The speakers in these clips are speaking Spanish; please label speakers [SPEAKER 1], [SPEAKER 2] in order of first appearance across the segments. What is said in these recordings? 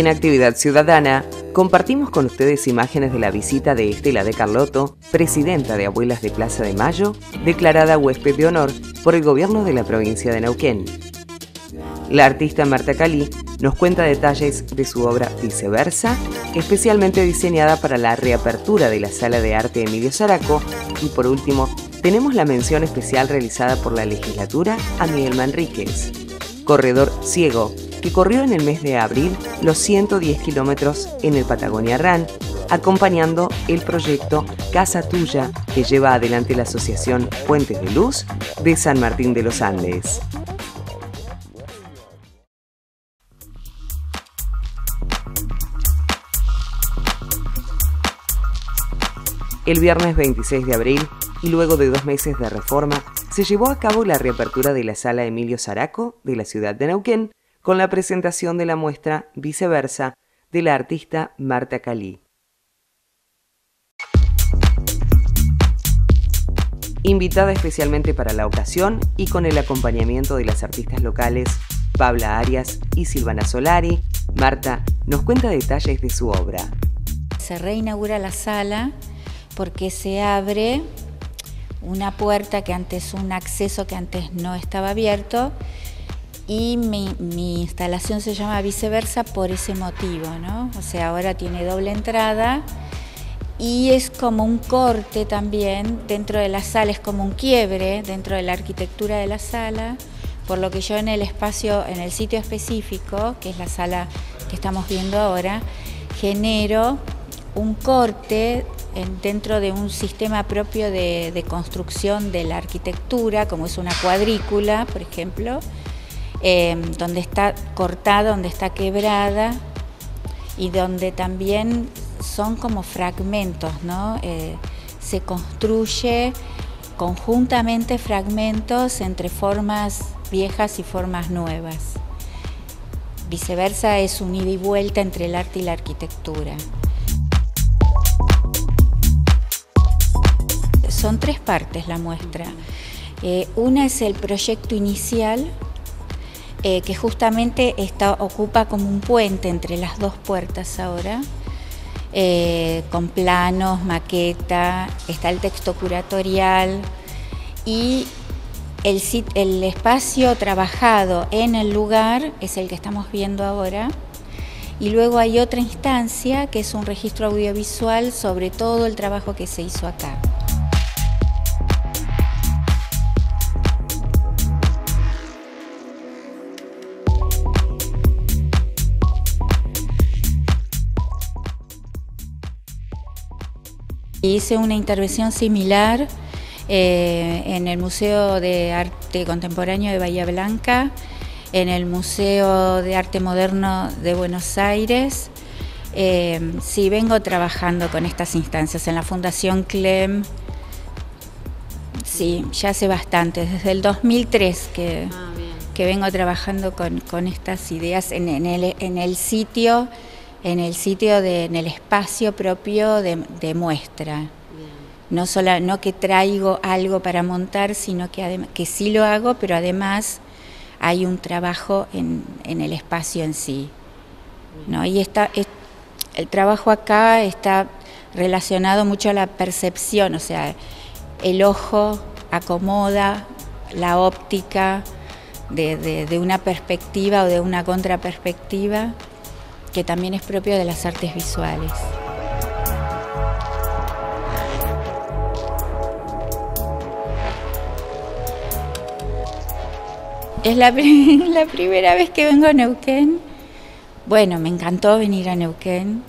[SPEAKER 1] En Actividad Ciudadana, compartimos con ustedes imágenes de la visita de Estela de Carlotto, presidenta de Abuelas de Plaza de Mayo, declarada huésped de honor por el gobierno de la provincia de Neuquén. La artista Marta Cali nos cuenta detalles de su obra Viceversa, especialmente diseñada para la reapertura de la Sala de Arte Emilio Zaraco, y por último, tenemos la mención especial realizada por la legislatura a Miguel Manríquez, corredor ciego, que corrió en el mes de abril los 110 kilómetros en el Patagonia Run, acompañando el proyecto Casa Tuya que lleva adelante la Asociación Puentes de Luz de San Martín de los Andes. El viernes 26 de abril, y luego de dos meses de reforma, se llevó a cabo la reapertura de la sala Emilio Zaraco de la ciudad de Neuquén con la presentación de la muestra Viceversa de la artista Marta Cali. Invitada especialmente para la ocasión y con el acompañamiento de las artistas locales Pabla Arias y Silvana Solari, Marta nos cuenta detalles de su obra.
[SPEAKER 2] Se reinaugura la sala porque se abre una puerta que antes, un acceso que antes no estaba abierto y mi, instalación se llama viceversa por ese motivo, ¿no? O sea, ahora tiene doble entrada y es como un corte también dentro de la sala, es como un quiebre dentro de la arquitectura de la sala, por lo que yo en el espacio, en el sitio específico, que es la sala que estamos viendo ahora, genero un corte dentro de un sistema propio de, construcción de la arquitectura, como es una cuadrícula, por ejemplo, eh, donde está cortada, donde está quebrada y donde también son como fragmentos, ¿no? Eh, se construye conjuntamente fragmentos entre formas viejas y formas nuevas. Viceversa es un ida y vuelta entre el arte y la arquitectura. son tres partes la muestra. Eh, una es el proyecto inicial, eh, que justamente está, ocupa como un puente entre las dos puertas ahora, eh, con planos, maqueta, está el texto curatorial y el, el espacio trabajado en el lugar es el que estamos viendo ahora. Y luego hay otra instancia que es un registro audiovisual sobre todo el trabajo que se hizo acá. Hice una intervención similar eh, en el Museo de Arte Contemporáneo de Bahía Blanca, en el Museo de Arte Moderno de Buenos Aires. Eh, sí, vengo trabajando con estas instancias en la Fundación CLEM. Sí, ya hace bastante, desde el 2003 que, ah, que vengo trabajando con, estas ideas en, el, en el sitio en el sitio, de, en el espacio propio de, muestra. No, solo, no que traigo algo para montar, sino que, que sí lo hago, pero además hay un trabajo en, el espacio en sí. ¿no? Y está, el trabajo acá está relacionado mucho a la percepción, o sea, el ojo acomoda la óptica de, de una perspectiva o de una contraperspectiva que también es propio de las artes visuales. Es la, primera vez que vengo a Neuquén. Bueno, me encantó venir a Neuquén,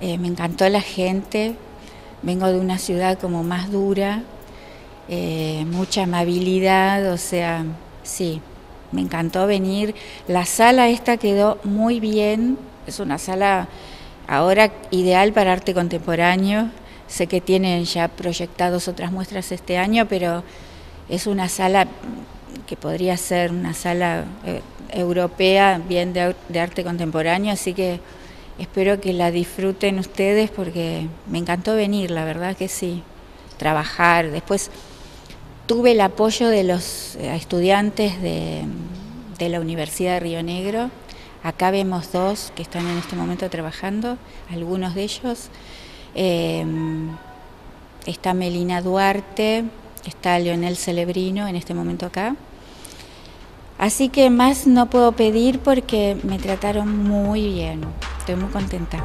[SPEAKER 2] eh, me encantó la gente. Vengo de una ciudad como más dura, eh, mucha amabilidad, o sea, sí, me encantó venir. La sala esta quedó muy bien, es una sala ahora ideal para arte contemporáneo. Sé que tienen ya proyectados otras muestras este año, pero es una sala que podría ser una sala eh, europea bien de, arte contemporáneo, así que espero que la disfruten ustedes porque me encantó venir, la verdad que sí, trabajar. Después tuve el apoyo de los eh, estudiantes de la Universidad de Río Negro Acá vemos dos que están en este momento trabajando, algunos de ellos. Em, está Melina Duarte, está Leonel Celebrino en este momento acá. Así que más no puedo pedir porque me trataron muy bien. Estoy muy contenta.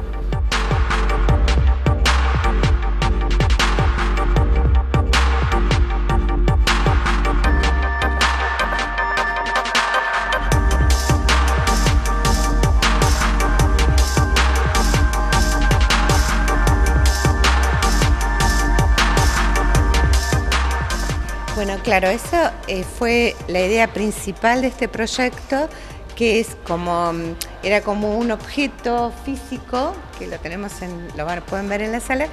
[SPEAKER 3] Claro, eso eh, fue la idea principal de este proyecto, que es como mm, era como un objeto físico que lo tenemos en, lo pueden ver en la sala,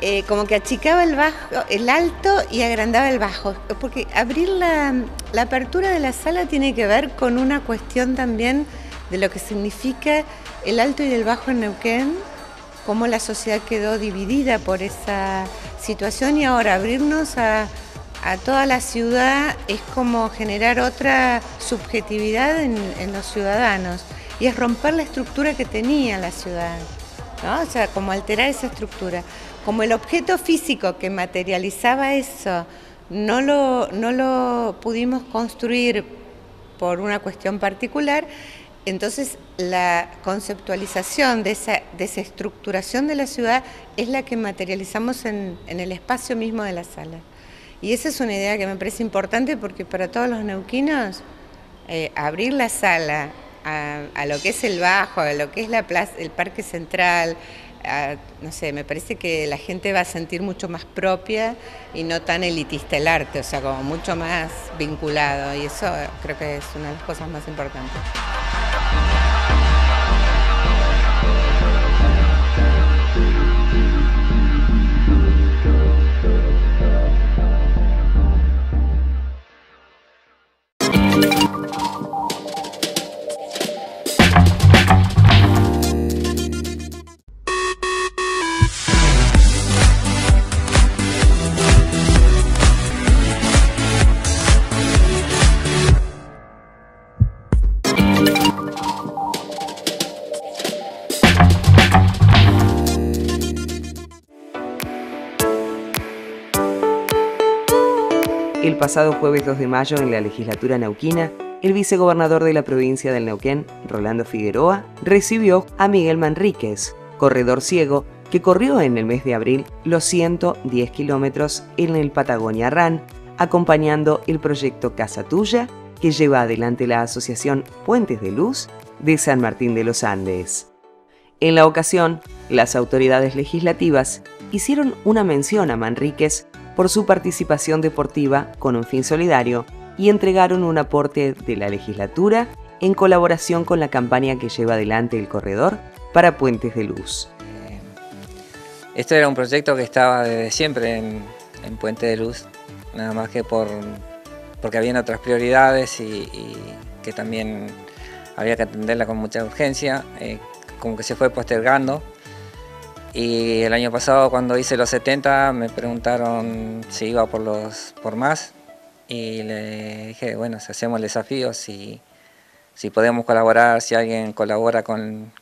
[SPEAKER 3] eh, como que achicaba el bajo, el alto y agrandaba el bajo, porque abrir la, la apertura de la sala tiene que ver con una cuestión también de lo que significa el alto y el bajo en Neuquén, cómo la sociedad quedó dividida por esa situación y ahora abrirnos a a toda la ciudad es como generar otra subjetividad en, los ciudadanos y es romper la estructura que tenía la ciudad, ¿no? o sea, como alterar esa estructura. Como el objeto físico que materializaba eso no lo, no lo pudimos construir por una cuestión particular, entonces la conceptualización de esa desestructuración de la ciudad es la que materializamos en el espacio mismo de la sala. Y esa es una idea que me parece importante porque para todos los neuquinos, eh, abrir la sala a, lo que es el Bajo, a lo que es la plaza, el Parque Central, no sé, me parece que la gente va a sentir mucho más propia y no tan elitista el arte, o sea, como mucho más vinculado. Y eso creo que es una de las cosas más importantes.
[SPEAKER 1] El pasado jueves 2 de mayo, en la legislatura neuquina, el vicegobernador de la provincia del Neuquén, Rolando Figueroa, recibió a Miguel Manríquez, corredor ciego, que corrió en el mes de abril los 110 kilómetros en el Patagonia Run, acompañando el proyecto Casa Tuya, que lleva adelante la Asociación Puentes de Luz de San Martín de los Andes. En la ocasión, las autoridades legislativas hicieron una mención a Manríquez por su participación deportiva con un fin solidario y entregaron un aporte de la legislatura en colaboración con la campaña que lleva adelante el corredor para Puentes de Luz.
[SPEAKER 4] Esto era un proyecto que estaba desde siempre en, Puente de Luz, nada más que por, porque habían otras prioridades y, que también había que atenderla con mucha urgencia, eh, como que se fue postergando y el año pasado cuando hice los 70 me preguntaron si iba por los por más y le dije, bueno, si hacemos el desafío, si, podemos colaborar, si alguien colabora con,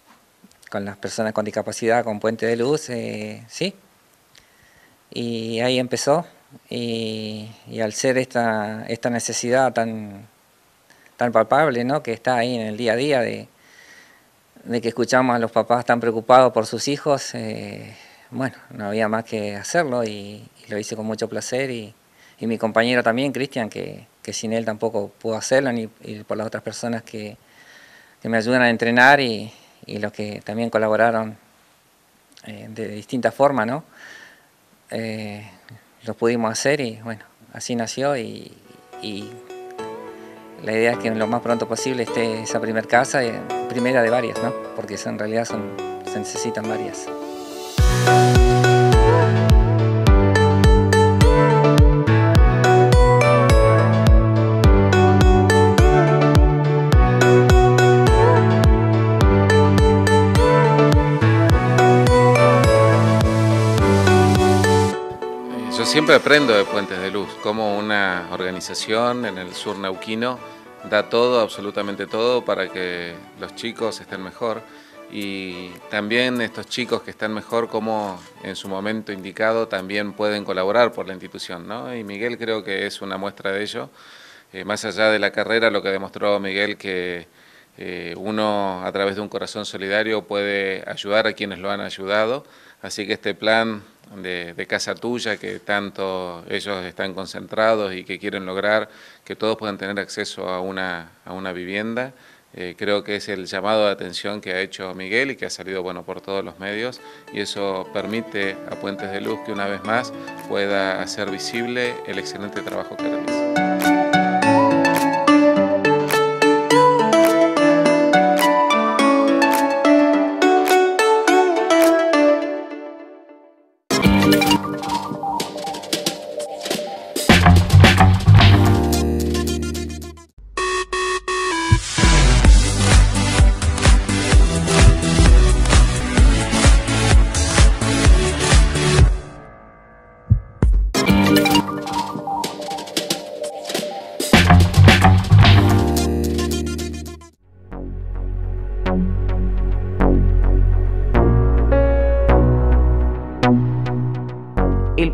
[SPEAKER 4] con las personas con discapacidad, con Puente de Luz, eh, sí. Y ahí empezó. Y, y, al ser esta, esta necesidad tan, tan palpable, ¿no? que está ahí en el día a día de, de que escuchamos a los papás tan preocupados por sus hijos, eh, bueno, no había más que hacerlo y, lo hice con mucho placer y, mi compañero también, Cristian, que, sin él tampoco pudo hacerlo, ni por las otras personas que, me ayudan a entrenar y, los que también colaboraron eh, de distintas formas, ¿no? Eh, lo pudimos hacer y bueno, así nació y, la idea es que lo más pronto posible esté esa primera casa primera de varias, ¿no? Porque en realidad son, se necesitan varias.
[SPEAKER 5] Siempre aprendo de Puentes de Luz, como una organización en el sur neuquino da todo, absolutamente todo, para que los chicos estén mejor y también estos chicos que están mejor, como en su momento indicado, también pueden colaborar por la institución. ¿no? Y Miguel creo que es una muestra de ello. Eh, más allá de la carrera, lo que demostró Miguel que eh, uno a través de un corazón solidario puede ayudar a quienes lo han ayudado. Así que este plan de, Casa Tuya, que tanto ellos están concentrados y que quieren lograr que todos puedan tener acceso a una, a una vivienda, eh, creo que es el llamado de atención que ha hecho Miguel y que ha salido bueno por todos los medios y eso permite a Puentes de Luz que una vez más pueda hacer visible el excelente trabajo que realiza.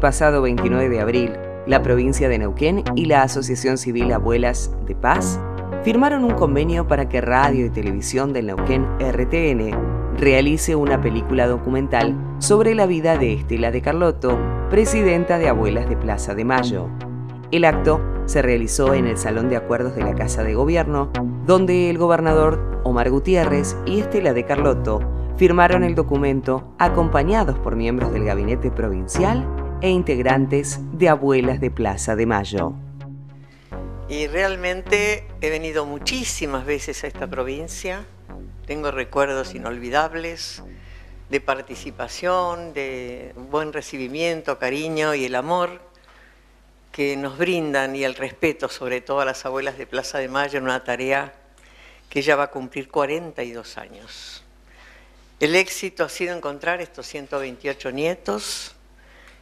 [SPEAKER 1] Pasado 29 de abril, la provincia de Neuquén y la Asociación Civil Abuelas de Paz firmaron un convenio para que Radio y Televisión del Neuquén RTN realice una película documental sobre la vida de Estela de Carlotto, presidenta de Abuelas de Plaza de Mayo. El acto se realizó en el Salón de Acuerdos de la Casa de Gobierno, donde el gobernador Omar Gutiérrez y Estela de Carlotto firmaron el documento acompañados por miembros del gabinete provincial e integrantes de Abuelas de Plaza de Mayo.
[SPEAKER 6] Y realmente he venido muchísimas veces a esta provincia, tengo recuerdos inolvidables de participación, de buen recibimiento, cariño y el amor que nos brindan y el respeto sobre todo a las abuelas de Plaza de Mayo en una tarea que ya va a cumplir 42 años. El éxito ha sido encontrar estos 128 nietos,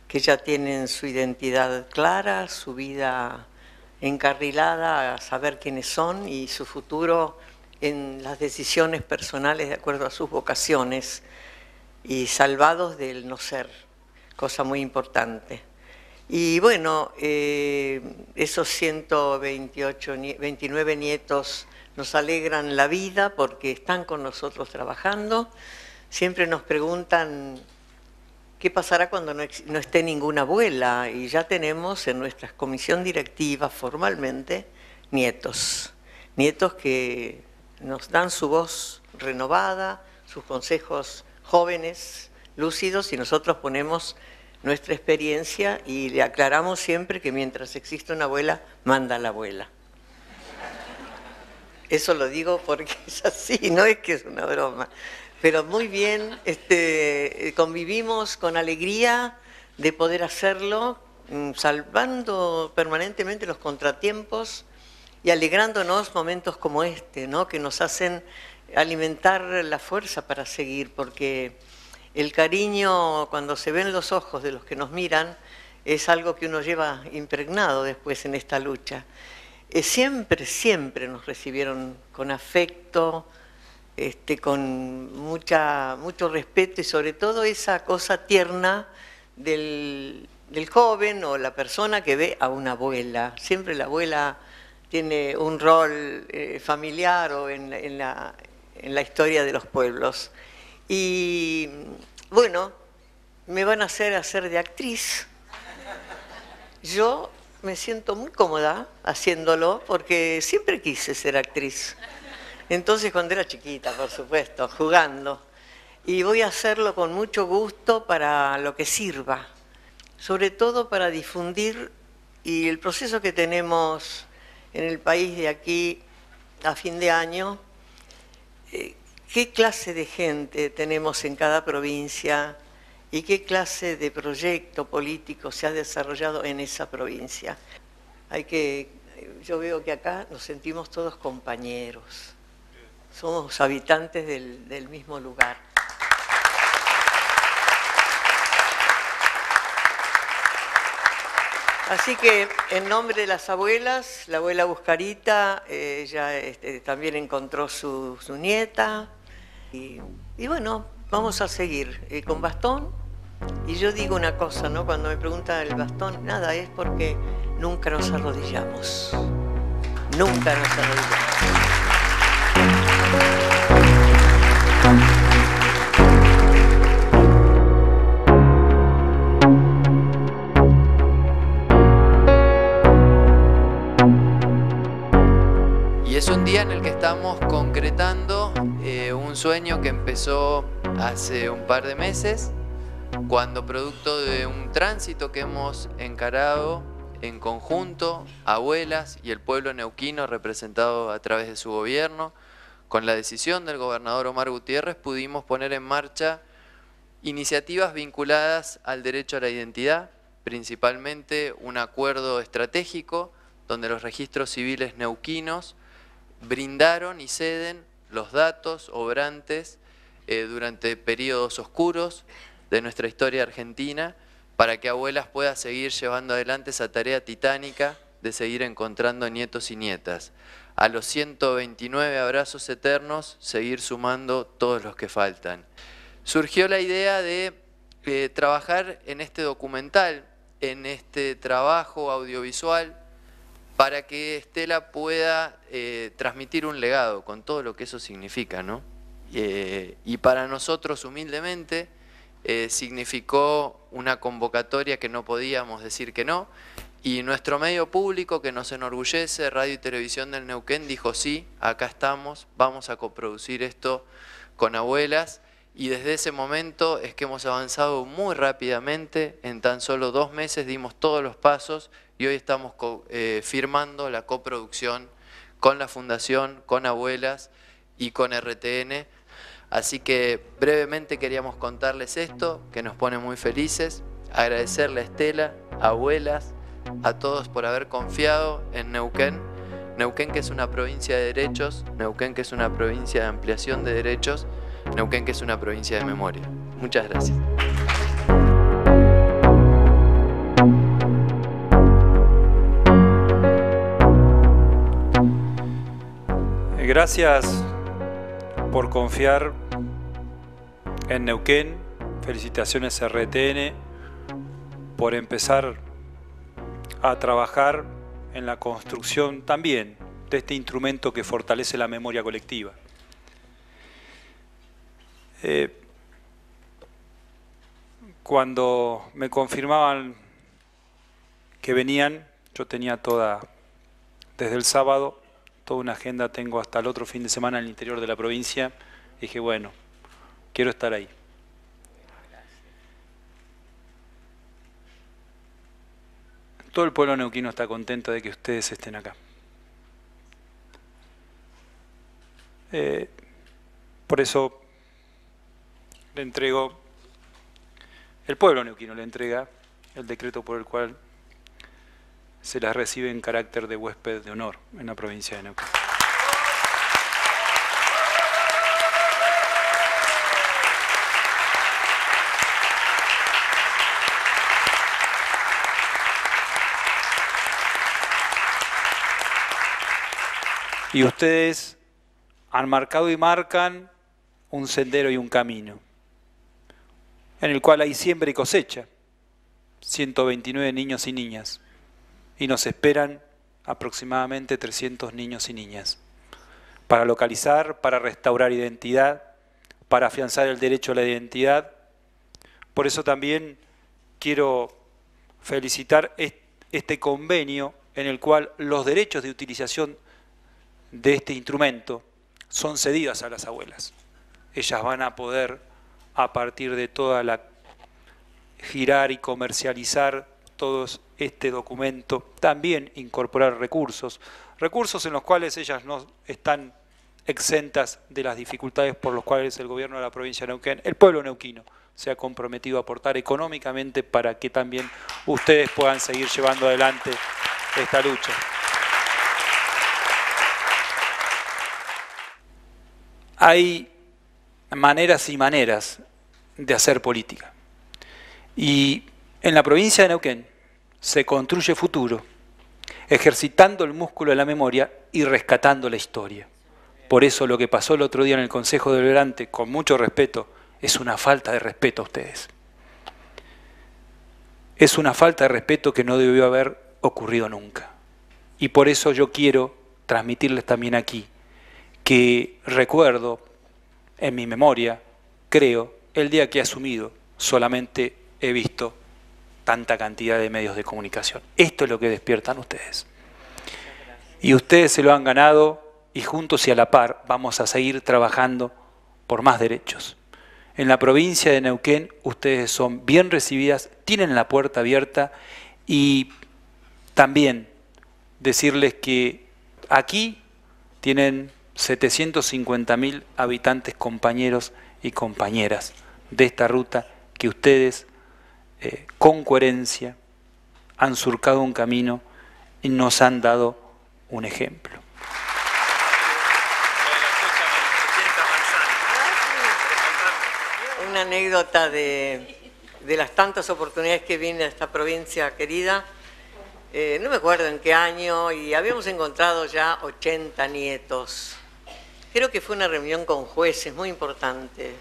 [SPEAKER 6] que ya tienen su identidad clara, su vida encarrilada a saber quiénes son y su futuro en las decisiones personales de acuerdo a sus vocaciones y salvados del no ser, cosa muy importante. Y bueno, eh, esos 128, 29 nietos nos alegran la vida porque están con nosotros trabajando. Siempre nos preguntan ¿Qué pasará cuando no, esté ninguna abuela? Y ya tenemos en nuestra comisión directiva formalmente nietos, nietos que nos dan su voz renovada, sus consejos jóvenes, lúcidos, y nosotros ponemos nuestra experiencia y le aclaramos siempre que mientras existe una abuela, manda la abuela. Eso lo digo porque es así, no es que es una broma pero muy bien, este, convivimos con alegría de poder hacerlo, mm, salvando permanentemente los contratiempos y alegrándonos momentos como este, ¿no? que nos hacen alimentar la fuerza para seguir, porque el cariño cuando se ven los ojos de los que nos miran es algo que uno lleva impregnado después en esta lucha. Eh, siempre, siempre nos recibieron con afecto, este, con mucha, mucho respeto y sobre todo esa cosa tierna del, joven o la persona que ve a una abuela. Siempre la abuela tiene un rol eh, familiar o en, la, en la historia de los pueblos. Y bueno, me van a hacer hacer de actriz. Yo me siento muy cómoda haciéndolo porque siempre quise ser actriz. Entonces cuando era chiquita, por supuesto, jugando. Y voy a hacerlo con mucho gusto para lo que sirva, sobre todo para difundir y el proceso que tenemos en el país de aquí a fin de año, eh, qué clase de gente tenemos en cada provincia y qué clase de proyecto político se ha desarrollado en esa provincia. Hay que, yo veo que acá nos sentimos todos compañeros somos habitantes del, mismo lugar. Así que en nombre de las abuelas, la abuela Buscarita ya este, también encontró su, nieta. Y, bueno, vamos a seguir eh, con bastón. Y yo digo una cosa, ¿no? Cuando me preguntan el bastón, nada, es porque nunca nos arrodillamos. Nunca nos arrodillamos.
[SPEAKER 7] En el que estamos concretando eh, un sueño que empezó hace un par de meses, cuando producto de un tránsito que hemos encarado en conjunto, abuelas y el pueblo neuquino representado a través de su gobierno, con la decisión del gobernador Omar Gutiérrez pudimos poner en marcha iniciativas vinculadas al derecho a la identidad, principalmente un acuerdo estratégico donde los registros civiles neuquinos brindaron y ceden los datos obrantes eh, durante periodos oscuros de nuestra historia argentina para que abuelas pueda seguir llevando adelante esa tarea titánica de seguir encontrando nietos y nietas. A los 129 abrazos eternos, seguir sumando todos los que faltan. Surgió la idea de eh, trabajar en este documental, en este trabajo audiovisual, para que Estela pueda eh, transmitir un legado con todo lo que eso significa, ¿no? Eh, y para nosotros, humildemente, significó una convocatoria que no podíamos decir que no, y nuestro medio público que nos enorgullece, Radio y Televisión del Neuquén, dijo sí, acá estamos, vamos a coproducir esto con abuelas, y desde ese momento es que hemos avanzado muy rápidamente, en tan solo dos meses dimos todos los pasos y hoy estamos eh, firmando la coproducción con la Fundación, con Abuelas y con RTN. Así que brevemente queríamos contarles esto, que nos pone muy felices, agradecerle a Estela, Abuelas, a todos por haber confiado en Neuquén. Neuquén que es una provincia de derechos, Neuquén que es una provincia de ampliación de derechos, Neuquén que es una provincia de memoria. Muchas gracias.
[SPEAKER 8] Gracias por confiar en Neuquén. Felicitaciones RTN por empezar a trabajar en la construcción también de este instrumento que fortalece la memoria colectiva. Eh, cuando me confirmaban que venían, yo tenía toda, desde el sábado, toda una agenda tengo hasta el otro fin de semana en el interior de la provincia. dije, bueno, quiero estar ahí. Todo el pueblo neuquino está contento de que ustedes estén acá. Eh, por eso le entrego, el pueblo neuquino le entrega el decreto por el cual se las recibe en carácter de huésped de honor en la provincia de Neuquén. Y ustedes han marcado y marcan un sendero y un camino, en el cual hay siembra y cosecha, 129 niños y niñas y nos esperan aproximadamente 300 niños y niñas para localizar, para restaurar identidad, para afianzar el derecho a la identidad. Por eso también quiero felicitar este convenio en el cual los derechos de utilización de este instrumento son cedidos a las abuelas. Ellas van a poder, a partir de toda la girar y comercializar todos este documento, también incorporar recursos, recursos en los cuales ellas no están exentas de las dificultades por las cuales el gobierno de la provincia de Neuquén, el pueblo neuquino, se ha comprometido a aportar económicamente para que también ustedes puedan seguir llevando adelante esta lucha. Hay maneras y maneras de hacer política. Y en la provincia de Neuquén, se construye futuro, ejercitando el músculo de la memoria y rescatando la historia. Por eso lo que pasó el otro día en el Consejo Deliberante, con mucho respeto, es una falta de respeto a ustedes. Es una falta de respeto que no debió haber ocurrido nunca. Y por eso yo quiero transmitirles también aquí que recuerdo en mi memoria, creo, el día que he asumido, solamente he visto tanta cantidad de medios de comunicación. Esto es lo que despiertan ustedes. Y ustedes se lo han ganado y juntos y a la par vamos a seguir trabajando por más derechos. En la provincia de Neuquén ustedes son bien recibidas, tienen la puerta abierta y también decirles que aquí tienen 750.000 habitantes compañeros y compañeras de esta ruta que ustedes eh, con coherencia han surcado un camino y nos han dado un ejemplo.
[SPEAKER 6] Una anécdota de, de las tantas oportunidades que vine a esta provincia querida, eh, no me acuerdo en qué año, y habíamos encontrado ya 80 nietos. Creo que fue una reunión con jueces muy importante.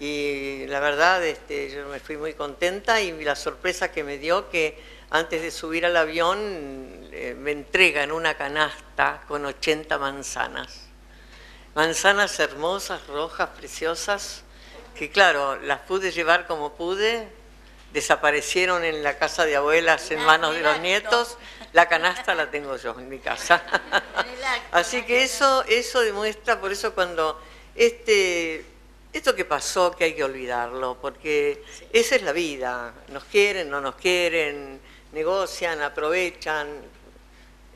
[SPEAKER 6] Y la verdad, este, yo me fui muy contenta y la sorpresa que me dio que antes de subir al avión eh, me entregan una canasta con 80 manzanas. Manzanas hermosas, rojas, preciosas, que claro, las pude llevar como pude, desaparecieron en la casa de abuelas en manos de los nietos, la canasta la tengo yo en mi casa. Así que eso, eso demuestra, por eso cuando este esto que pasó que hay que olvidarlo, porque esa es la vida. Nos quieren, no nos quieren, negocian, aprovechan,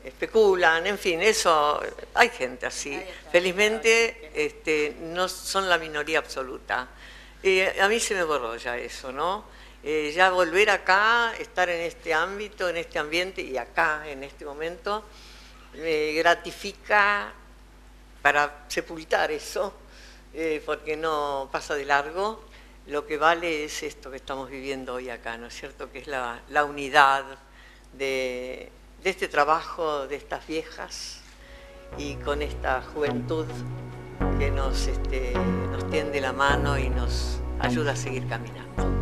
[SPEAKER 6] especulan, en fin, eso, hay gente así. Felizmente este, no son la minoría absoluta. a mí se me borró ya eso, ¿no? Eh, ya volver acá, estar en este ámbito, en este ambiente y acá, en este momento, me gratifica para sepultar eso eh, porque no pasa de largo. Lo que vale es esto que estamos viviendo hoy acá, ¿no es cierto? Que es la, unidad de, este trabajo de estas viejas y con esta juventud que nos, este, nos tiende la mano y nos ayuda a seguir caminando.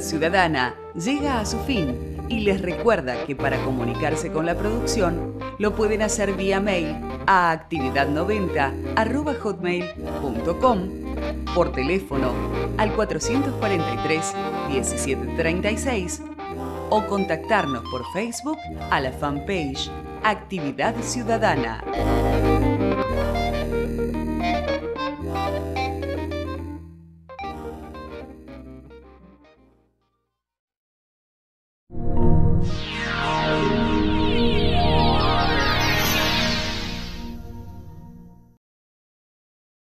[SPEAKER 1] Ciudadana llega a su fin y les recuerda que para comunicarse con la producción lo pueden hacer vía mail a actividad90 por teléfono al 443 1736 o contactarnos por Facebook a la fanpage Actividad Ciudadana.